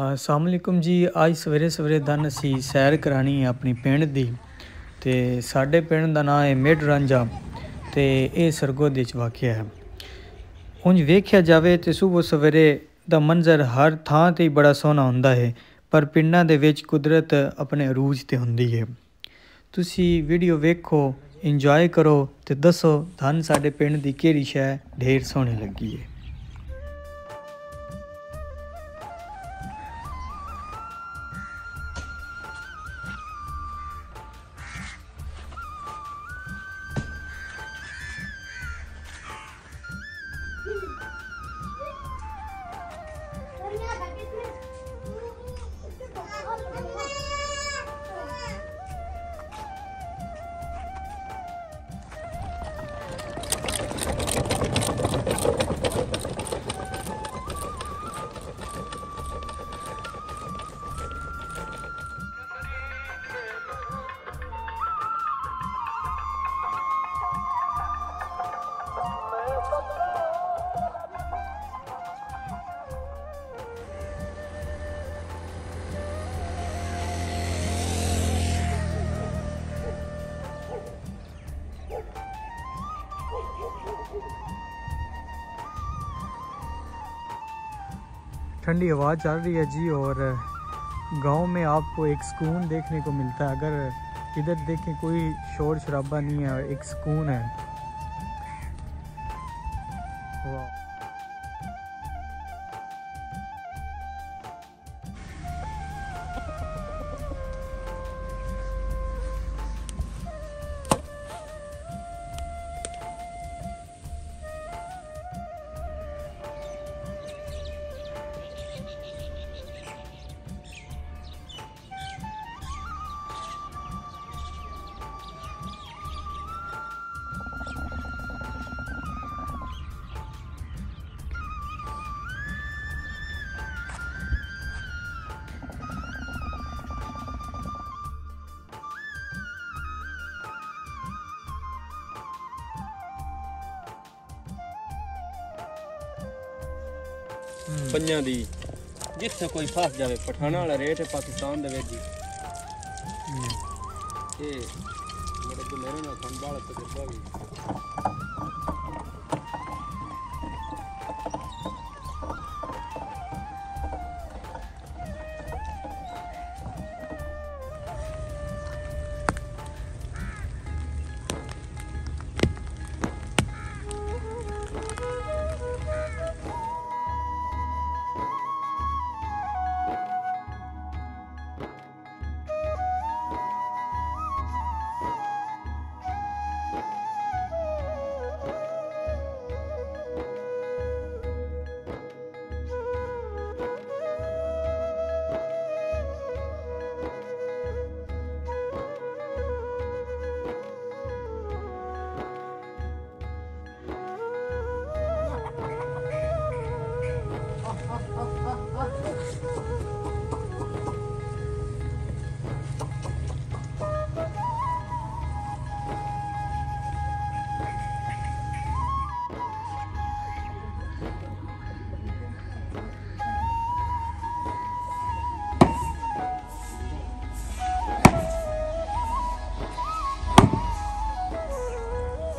ਅਸਲਾਮ ਜੀ, ਅੱਜ ਸਵੇਰੇ ਸਵੇਰੇ ਦਨ ਅਸੀਂ ਸੈਰ ਕਰਾਣੀ ਹੈ ਆਪਣੀ ਪਿੰਡ ਦੀ ਤੇ ਸਾਡੇ ਪਿੰਡ ਦਾ ਨਾਮ ਹੈ ਮਿਡ ਰਾਂਝਾ ਤੇ ਇਹ ਸਰਗੋਦ ਵਿੱਚ ਵਾਕਿਆ ਹੈ। ਉਂਝ ਵੇਖਿਆ ਜਾਵੇ ਤੇ ਸਵੇਰ ਸਵੇਰੇ ਦਾ ਮੰਜ਼ਰ ਹਰ ਥਾਂ ਤੇ ਬੜਾ ਸੋਹਣਾ ਹੁੰਦਾ ਹੈ, ਪਰ ਪਿੰਡਾਂ ਦੇ ਵਿੱਚ ਕੁਦਰਤ ਆਪਣੇ ਅਰੂਜ ਤੇ ਹੁੰਦੀ ਹੈ। ਤੁਸੀਂ ਵੀਡੀਓ ਵੇਖੋ, ਇੰਜੋਏ ਕਰੋ ਤੇ ਦੱਸੋ ਤੁਹਾਨੂੰ ਸਾਡੇ ਪਿੰਡ ਦੀ ਕਿਹੜੀ ਸ਼ੈ, ਢੇਰ ਸੋਹਣੀ ਲੱਗੀ ਹੈ। ठंडी हवा चल रही है जी, और गाँव में आपको एक सुकून देखने को मिलता है। अगर इधर देखें कोई शोर शराबा नहीं है, एक सुकून है। ਪੰਜਾਂ ਦੀ। ਜਿੱਥੇ ਕੋਈ ਫਸ ਜਾਵੇ ਪਠਾਣਾ ਵਾਲਾ ਰੇਟ ਹੈ ਪਾਕਿਸਤਾਨ ਦੇ ਵਿੱਚ ਜੀ ਇਹ ਮੇਰੇ ਕੋਲ ਮੇਰੇ ਨਾਲ ਸੰਭਾਲ ਤਜਰਬਾ ਵੀ।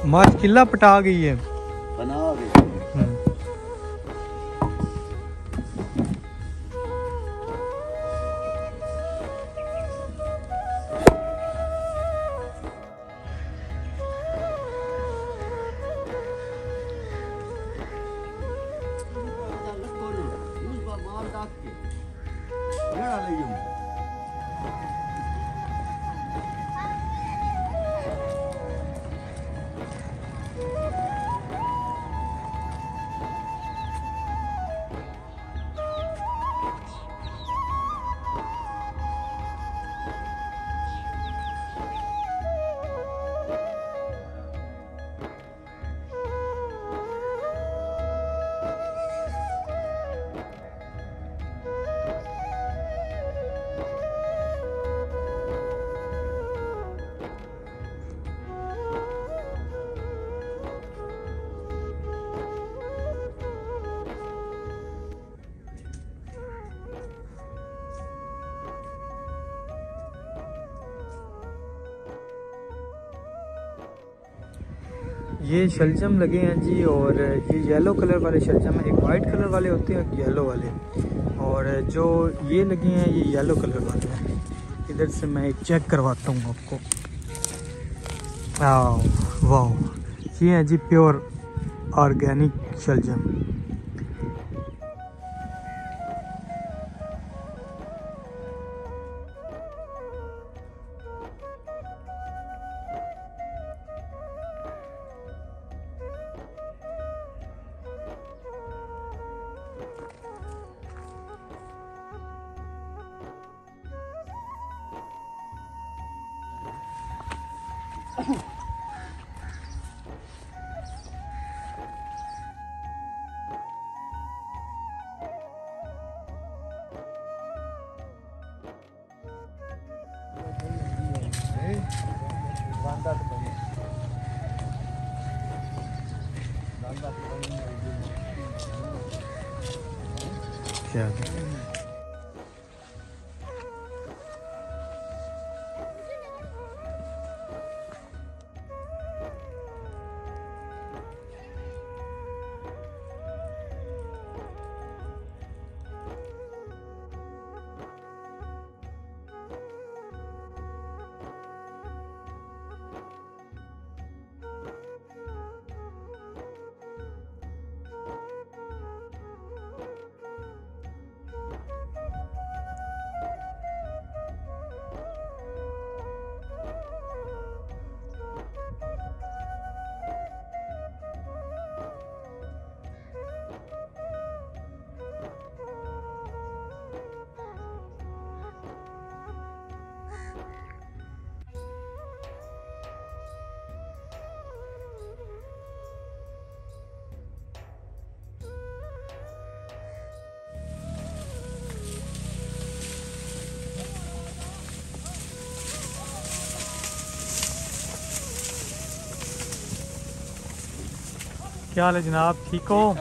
माछ किला पटा गई है। बना गई Nereye? हाँ। हाँ। ये शलजम लगे हैं जी, और ये येलो कलर वाले शलजम हैं। एक वाइट कलर वाले होते हैं, एक येलो वाले। और जो ये लगे हैं, ये येलो कलर वाले हैं। इधर से मैं एक चेक करवाता हूँ आपको। वाह ये हैं जी प्योर ऑर्गेनिक शलजम। Yeah. क्या हाल है जनाब? ठीक हो?